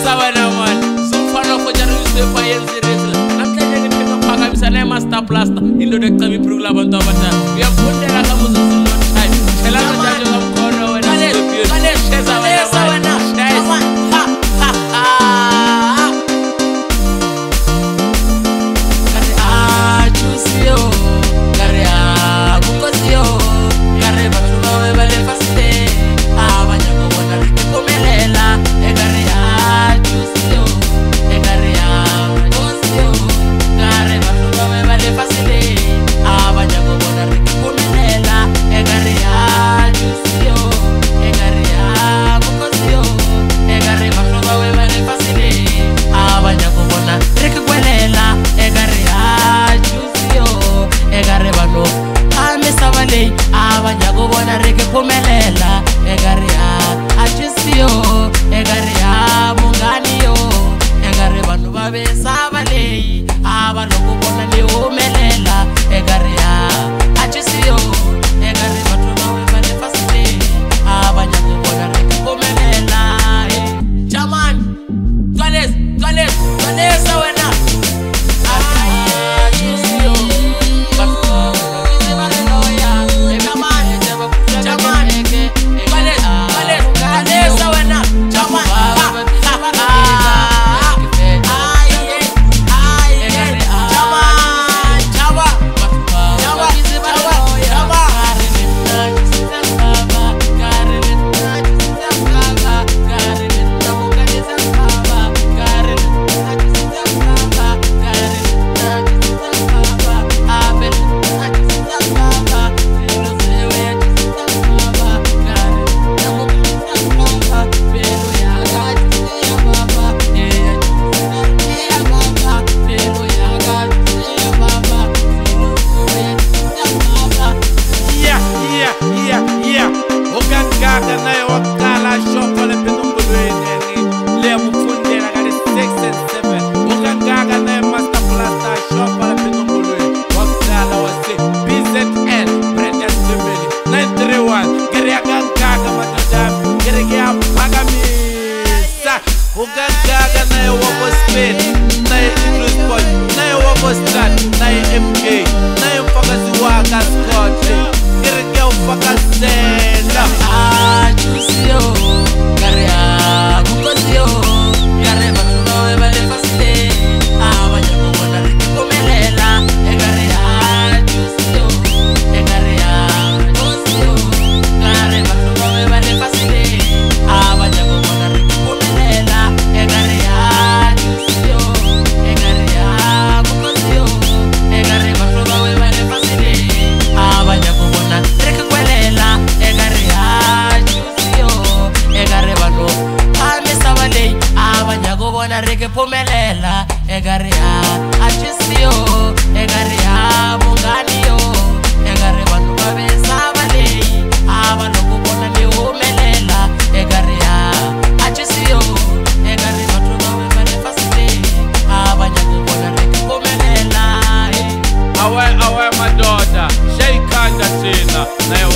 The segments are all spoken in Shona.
tsa wena mane so fana go tsara le se fa yeng se re tla a tla le le pheto phaka bisa le master plaster indo de qabi prula bantwa ba tsa ya bondela ka mo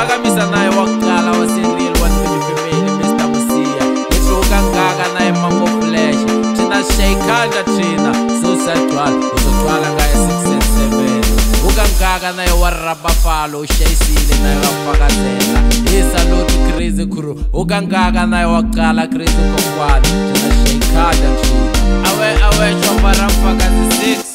phakamisa naye wakuqala wasenil wanonifemeli mr musiya ihluka ngaka naye mangofulesh thina shakanda thina sosadwal uzotwala ngaye 67 ukangaka naye warabafalo ushayisile naye wakufakazela isaloti crazy kru ukangaka naye wakuqala crazy kokwane thina shakanda thina awe awe shombaramfakazi